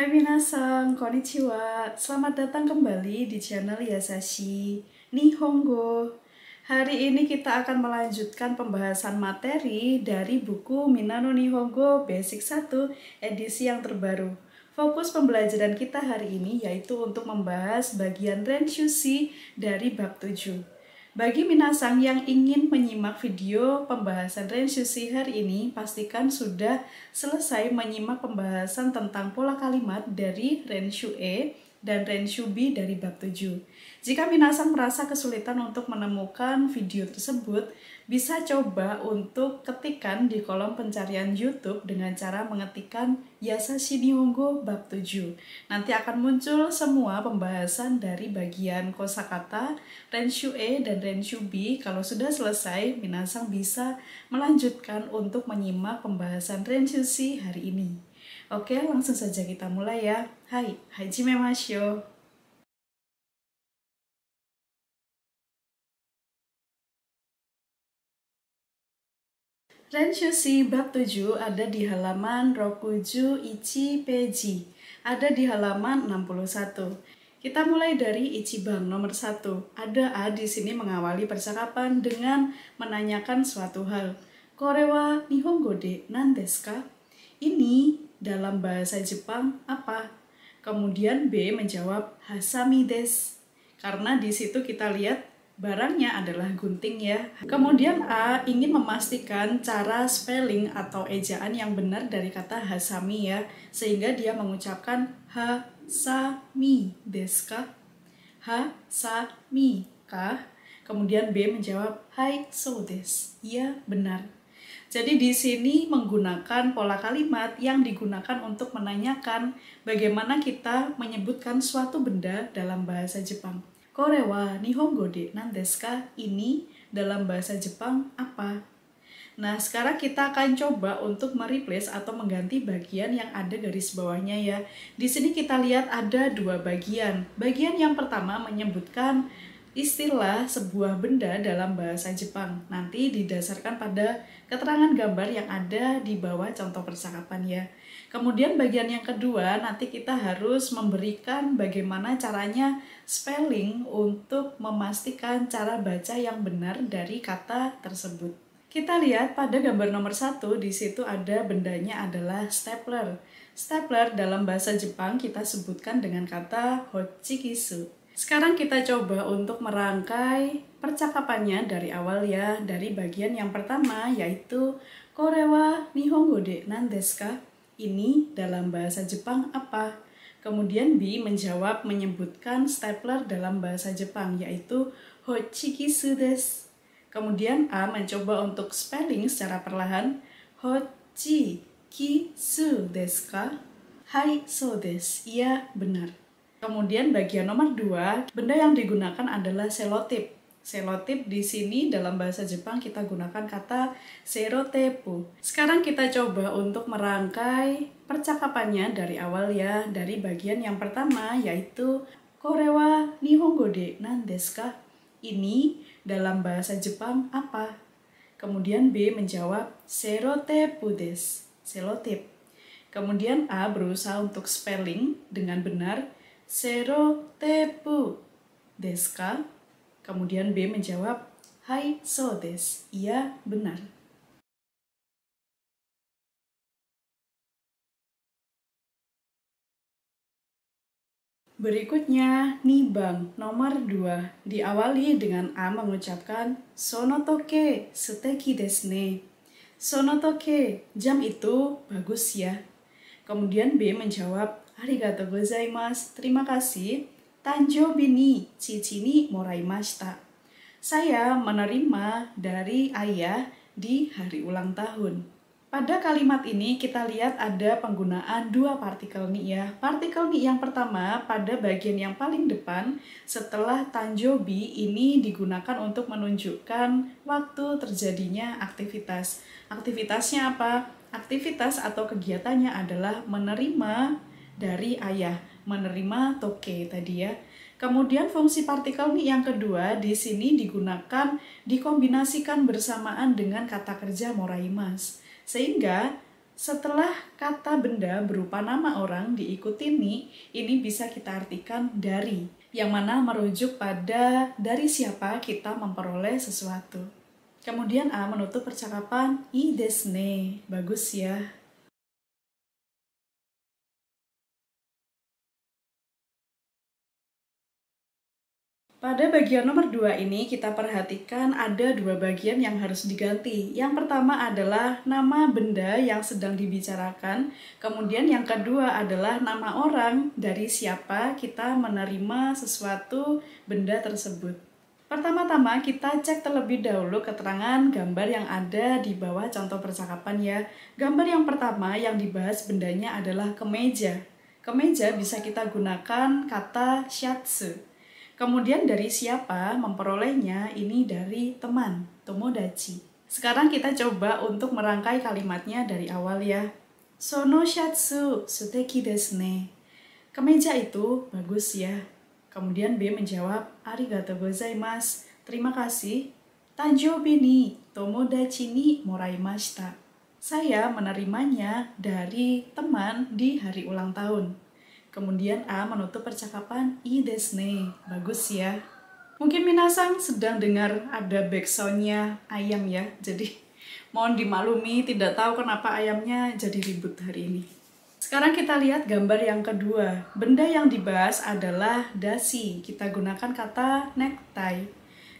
Hai minasan, konnichiwa. Selamat datang kembali di channel Yasashi Nihongo. Hari ini kita akan melanjutkan pembahasan materi dari buku Minano Nihongo Basic 1 edisi yang terbaru. Fokus pembelajaran kita hari ini yaitu untuk membahas bagian Renshushi dari bab 7. Bagi minasang yang ingin menyimak video pembahasan Renshushi hari ini, pastikan sudah selesai menyimak pembahasan tentang pola kalimat dari Renshu E dan Renshu B dari bab 7. Jika minasang merasa kesulitan untuk menemukan video tersebut, bisa coba untuk ketikkan di kolom pencarian YouTube dengan cara mengetikkan Yasashi Nihongo bab 7. Nanti akan muncul semua pembahasan dari bagian kosakata, Renshu E dan Renshu B. Kalau sudah selesai, Minasang bisa melanjutkan untuk menyimak pembahasan Renshu C hari ini. Oke, langsung saja kita mulai ya. Hai, hajime masyo. Renshushi bab 7 ada di halaman Rokuju Ichi Peji. Ada di halaman 61. Kita mulai dari Ichiban nomor 1. Ada A di sini mengawali percakapan dengan menanyakan suatu hal. Korewa Nihongo de nandeska? Ini dalam bahasa Jepang apa? Kemudian B menjawab Hasami des. Karena di situ kita lihat barangnya adalah gunting ya. Kemudian A ingin memastikan cara spelling atau ejaan yang benar dari kata hasami ya, sehingga dia mengucapkan hasami deska. Hasami kah? Kemudian B menjawab hai so des. Iya, benar. Jadi di sini menggunakan pola kalimat yang digunakan untuk menanyakan bagaimana kita menyebutkan suatu benda dalam bahasa Jepang. Kore wa Nihongo de nandeska? Ini dalam bahasa Jepang apa? Nah, sekarang kita akan coba untuk mereplace atau mengganti bagian yang ada garis bawahnya ya. Di sini kita lihat ada dua bagian. Bagian yang pertama menyebutkan istilah sebuah benda dalam bahasa Jepang. Nanti didasarkan pada keterangan gambar yang ada di bawah contoh percakapan ya. Kemudian bagian yang kedua nanti kita harus memberikan bagaimana caranya spelling untuk memastikan cara baca yang benar dari kata tersebut. Kita lihat pada gambar nomor satu di situ ada bendanya adalah stapler. Stapler dalam bahasa Jepang kita sebutkan dengan kata hochikisu. Sekarang kita coba untuk merangkai percakapannya dari awal ya, dari bagian yang pertama yaitu Korewa Nihongo de nandeska? Ini dalam bahasa Jepang apa? Kemudian B menjawab menyebutkan stapler dalam bahasa Jepang yaitu Hochikisu desu. Kemudian A mencoba untuk spelling secara perlahan Hochikisu desu ka? Hai, so desu. Iya, benar. Kemudian bagian nomor 2, benda yang digunakan adalah selotip. Selotip di sini dalam bahasa Jepang kita gunakan kata serotepu. Sekarang kita coba untuk merangkai percakapannya dari awal ya, dari bagian yang pertama yaitu Korewa Nihongo de nandeska? Ini dalam bahasa Jepang apa? Kemudian B menjawab serotepu des. Selotip. Kemudian A berusaha untuk spelling dengan benar serotepu deska Kemudian B menjawab, Hai, so des. Iya, benar. Berikutnya, Nibang nomor 2 diawali dengan A mengucapkan Sonotoke suteki desu ne. Sonotoke, jam itu bagus ya. Kemudian B menjawab, Arigatou gozaimasu, terima kasih. Tanjo bini cici ni moraimashita. Saya menerima dari ayah di hari ulang tahun. Pada kalimat ini kita lihat ada penggunaan dua partikel ni ya. Partikel ni yang pertama pada bagian yang paling depan setelah tanjobi ini digunakan untuk menunjukkan waktu terjadinya aktivitas. Aktivitasnya apa? Aktivitas atau kegiatannya adalah menerima dari ayah, menerima toke tadi ya. Kemudian fungsi partikel ni yang kedua di sini digunakan dikombinasikan bersamaan dengan kata kerja moraimas. Sehingga Setelah kata benda berupa nama orang diikuti ni, ini bisa kita artikan dari, yang mana merujuk pada dari siapa kita memperoleh sesuatu. Kemudian A menutup percakapan i desne, bagus ya. Pada bagian nomor 2 ini kita perhatikan ada dua bagian yang harus diganti. Yang pertama adalah nama benda yang sedang dibicarakan. Kemudian yang kedua adalah nama orang dari siapa kita menerima sesuatu benda tersebut. Pertama-tama kita cek terlebih dahulu keterangan gambar yang ada di bawah contoh percakapan ya. Gambar yang pertama yang dibahas bendanya adalah kemeja. Kemeja bisa kita gunakan kata shatsu Kemudian dari siapa memperolehnya? Ini dari teman, tomodachi. Sekarang kita coba untuk merangkai kalimatnya dari awal ya. Sono shatsu suteki desu ne. Kemeja itu bagus ya. Kemudian B menjawab, arigato gozaimasu. Terima kasih. Tanjobi ni tomodachi ni moraimashita. Saya menerimanya dari teman di hari ulang tahun. Kemudian A menutup percakapan i desne. Bagus ya. Mungkin Minasang sedang dengar ada backsoundnya ayam ya. Jadi mohon dimaklumi tidak tahu kenapa ayamnya jadi ribut hari ini. Sekarang kita lihat gambar yang kedua. Benda yang dibahas adalah dasi. Kita gunakan kata necktie.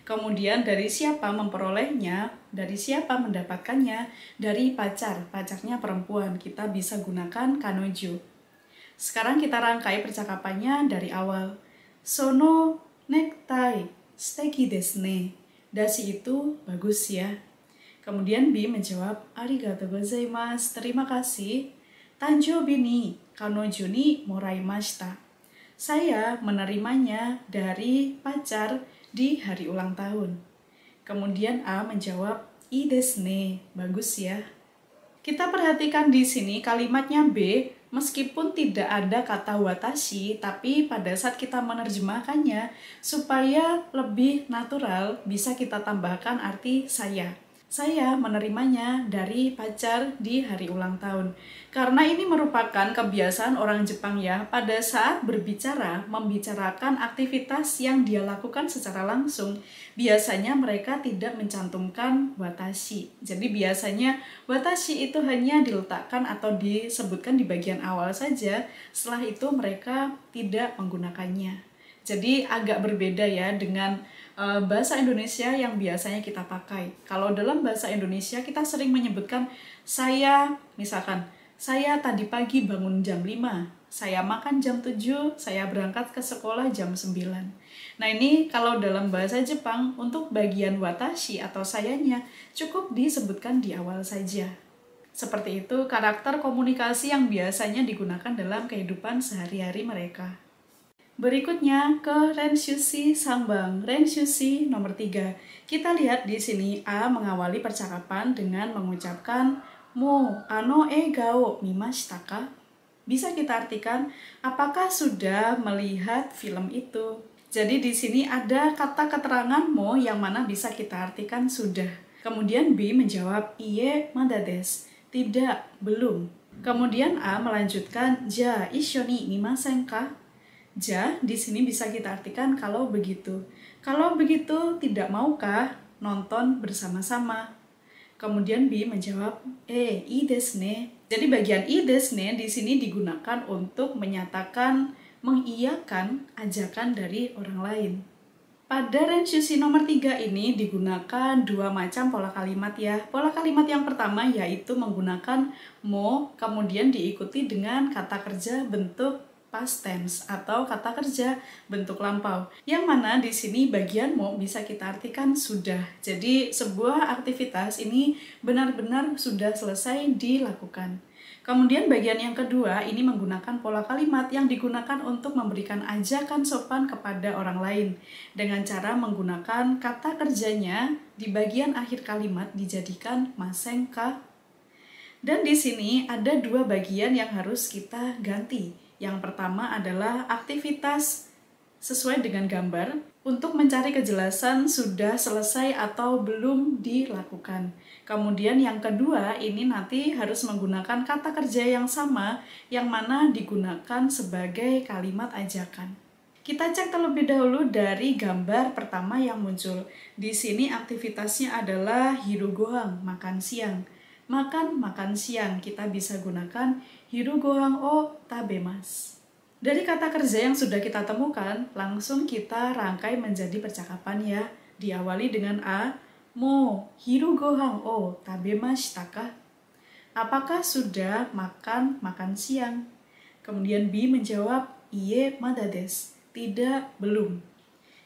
Kemudian dari siapa memperolehnya, dari siapa mendapatkannya, dari pacar, pacarnya perempuan. Kita bisa gunakan kanojo. Sekarang kita rangkai percakapannya dari awal. Sono necktie steki desne. Dasi itu bagus ya. Kemudian B menjawab, arigato gozaimasu, terima kasih. Tanjo bini, kanojo ni moraimashita. Saya menerimanya dari pacar di hari ulang tahun. Kemudian A menjawab, i desne, bagus ya. Kita perhatikan di sini kalimatnya B meskipun tidak ada kata watashi, tapi pada saat kita menerjemahkannya, supaya lebih natural, bisa kita tambahkan arti saya. Saya menerimanya dari pacar di hari ulang tahun. Karena ini merupakan kebiasaan orang Jepang ya, pada saat berbicara, membicarakan aktivitas yang dia lakukan secara langsung, biasanya mereka tidak mencantumkan watashi. Jadi biasanya watashi itu hanya diletakkan atau disebutkan di bagian awal saja, setelah itu mereka tidak menggunakannya. Jadi agak berbeda ya dengan uh, bahasa Indonesia yang biasanya kita pakai. Kalau dalam bahasa Indonesia kita sering menyebutkan saya misalkan saya tadi pagi bangun jam 5, saya makan jam 7, saya berangkat ke sekolah jam 9. Nah ini kalau dalam bahasa Jepang, untuk bagian watashi atau sayanya cukup disebutkan di awal saja. Seperti itu karakter komunikasi yang biasanya digunakan dalam kehidupan sehari-hari mereka. Berikutnya ke Renshushi Sambang. Renshushi nomor 3. Kita lihat di sini A mengawali percakapan dengan mengucapkan Mo ano e gao mimashita Bisa kita artikan, apakah sudah melihat film itu? Jadi di sini ada kata keterangan mo yang mana bisa kita artikan sudah. Kemudian B menjawab iye madades. Tidak, belum. Kemudian A melanjutkan ja ishoni mimasen ka? Ja di sini bisa kita artikan kalau begitu. Kalau begitu tidak maukah nonton bersama-sama? Kemudian B menjawab, eh, i desne. Jadi bagian i desne di sini digunakan untuk menyatakan mengiyakan ajakan dari orang lain. Pada Renshushi nomor 3 ini digunakan dua macam pola kalimat ya. Pola kalimat yang pertama yaitu menggunakan mo, kemudian diikuti dengan kata kerja bentuk past tense atau kata kerja bentuk lampau. Yang mana di sini bagian mau bisa kita artikan sudah. Jadi sebuah aktivitas ini benar-benar sudah selesai dilakukan. Kemudian bagian yang kedua ini menggunakan pola kalimat yang digunakan untuk memberikan ajakan sopan kepada orang lain dengan cara menggunakan kata kerjanya di bagian akhir kalimat dijadikan masengka. Dan di sini ada dua bagian yang harus kita ganti yang pertama adalah aktivitas sesuai dengan gambar untuk mencari kejelasan sudah selesai atau belum dilakukan. Kemudian yang kedua ini nanti harus menggunakan kata kerja yang sama yang mana digunakan sebagai kalimat ajakan. Kita cek terlebih dahulu dari gambar pertama yang muncul. Di sini aktivitasnya adalah hirugohang, makan siang. Makan, makan siang. Kita bisa gunakan hirugohang o tabemas. Dari kata kerja yang sudah kita temukan, langsung kita rangkai menjadi percakapan ya. Diawali dengan A, Mo, hiru gohang o tabemashitaka? Apakah sudah makan makan siang? Kemudian B menjawab, Iye madades. Tidak, belum.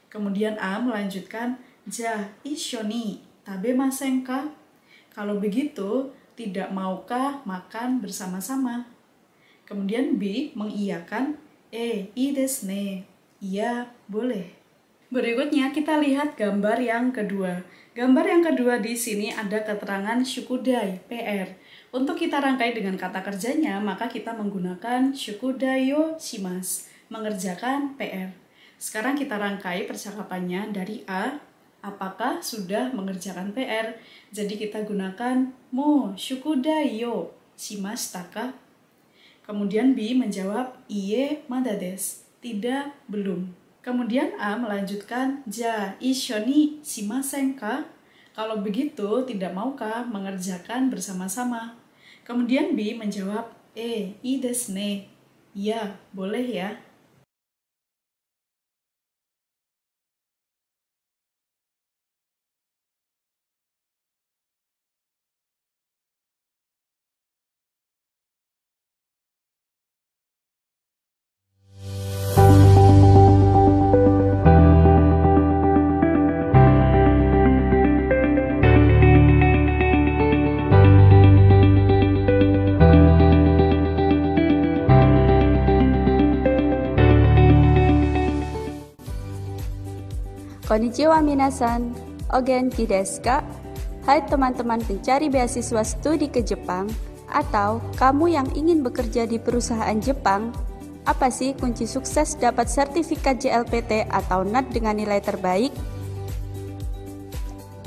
Kemudian A melanjutkan, Ja, ishoni, tabemasenka? Kalau begitu, tidak maukah makan bersama-sama? Kemudian B mengiyakan, E, i ne. Iya, boleh. Berikutnya kita lihat gambar yang kedua. Gambar yang kedua di sini ada keterangan syukudai, PR. Untuk kita rangkai dengan kata kerjanya, maka kita menggunakan syukudayo shimas, mengerjakan PR. Sekarang kita rangkai percakapannya dari A, apakah sudah mengerjakan PR? Jadi kita gunakan mo syukudayo shimas taka Kemudian B menjawab, Iye madades. Tidak, belum. Kemudian A melanjutkan, Ja, ishoni shimasen ka? Kalau begitu, tidak maukah mengerjakan bersama-sama? Kemudian B menjawab, Eh, i desu ne. Ya, boleh ya. Konnichiwa minasan, ogen desu ka? Hai teman-teman pencari beasiswa studi ke Jepang atau kamu yang ingin bekerja di perusahaan Jepang, apa sih kunci sukses dapat sertifikat JLPT atau NAT dengan nilai terbaik?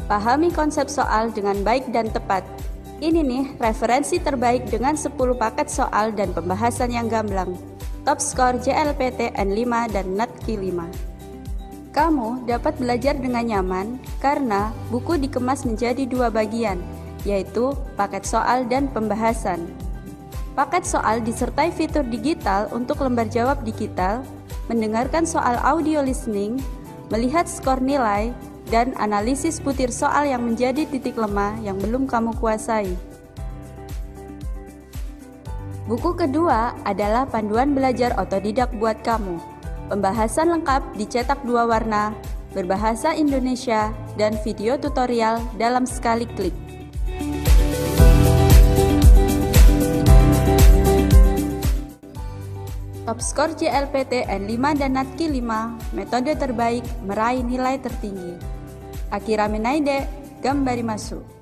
Pahami konsep soal dengan baik dan tepat. Ini nih referensi terbaik dengan 10 paket soal dan pembahasan yang gamblang. Top skor JLPT N5 dan NAT Q5. Kamu dapat belajar dengan nyaman karena buku dikemas menjadi dua bagian, yaitu paket soal dan pembahasan. Paket soal disertai fitur digital untuk lembar jawab digital, mendengarkan soal audio listening, melihat skor nilai, dan analisis butir soal yang menjadi titik lemah yang belum kamu kuasai. Buku kedua adalah panduan belajar otodidak buat kamu Pembahasan lengkap dicetak dua warna, berbahasa Indonesia, dan video tutorial dalam sekali klik. Top skor JLPT N5 dan NATKI 5, metode terbaik meraih nilai tertinggi. Akira Menaide, Gambari Masuk.